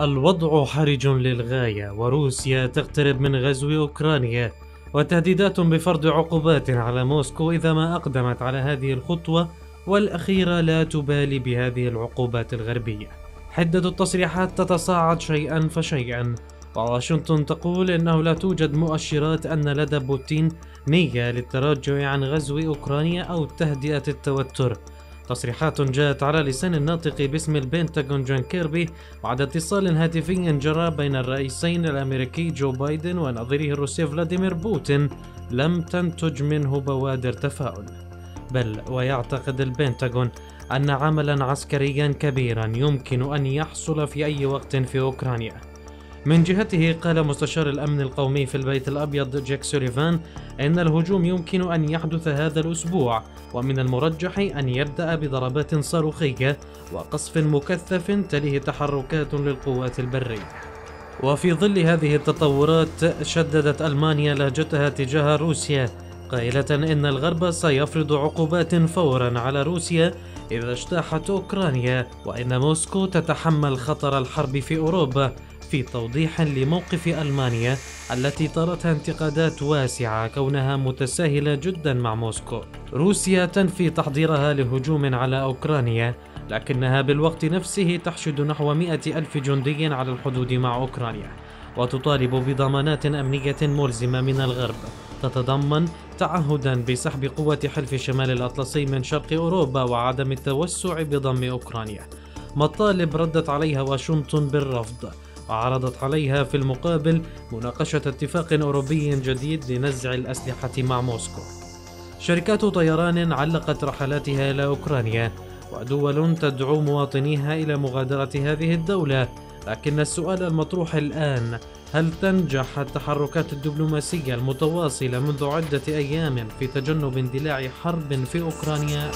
الوضع حرج للغاية وروسيا تقترب من غزو أوكرانيا وتهديدات بفرض عقوبات على موسكو إذا ما أقدمت على هذه الخطوة والأخيرة لا تبالي بهذه العقوبات الغربية. حدة التصريحات تتصاعد شيئا فشيئا. وواشنطن تقول إنه لا توجد مؤشرات أن لدى بوتين نية للتراجع عن غزو أوكرانيا أو تهدئة التوتر. تصريحات جاءت على لسان الناطق باسم البنتاغون جون كيربي بعد اتصال هاتفي جرى بين الرئيسين الأمريكي جو بايدن ونظيره الروسي فلاديمير بوتين لم تنتج منه بوادر تفاؤل بل ويعتقد البنتاغون أن عملا عسكريا كبيرا يمكن أن يحصل في أي وقت في أوكرانيا. من جهته قال مستشار الأمن القومي في البيت الأبيض جاك سوليفان إن الهجوم يمكن أن يحدث هذا الأسبوع ومن المرجح أن يبدأ بضربات صاروخية وقصف مكثف تليه تحركات للقوات البرية. وفي ظل هذه التطورات شددت ألمانيا لهجتها تجاه روسيا قائلة إن الغرب سيفرض عقوبات فورا على روسيا إذا اجتاحت أوكرانيا وإن موسكو تتحمل خطر الحرب في أوروبا. في توضيح لموقف ألمانيا التي طرتها انتقادات واسعة كونها متساهلة جدا مع موسكو. روسيا تنفي تحضيرها لهجوم على أوكرانيا لكنها بالوقت نفسه تحشد نحو مئة ألف جندي على الحدود مع أوكرانيا وتطالب بضمانات أمنية ملزمة من الغرب. تتضمن تعهدا بسحب قوة حلف شمال الأطلسي من شرق أوروبا وعدم التوسع بضم أوكرانيا. مطالب ردت عليها واشنطن بالرفض. وعرضت عليها في المقابل مناقشة اتفاق أوروبي جديد لنزع الأسلحة مع موسكو. شركات طيران علقت رحلاتها إلى أوكرانيا ودول تدعو مواطنيها إلى مغادرة هذه الدولة، لكن السؤال المطروح الآن هل تنجح التحركات الدبلوماسية المتواصلة منذ عدة أيام في تجنب اندلاع حرب في أوكرانيا؟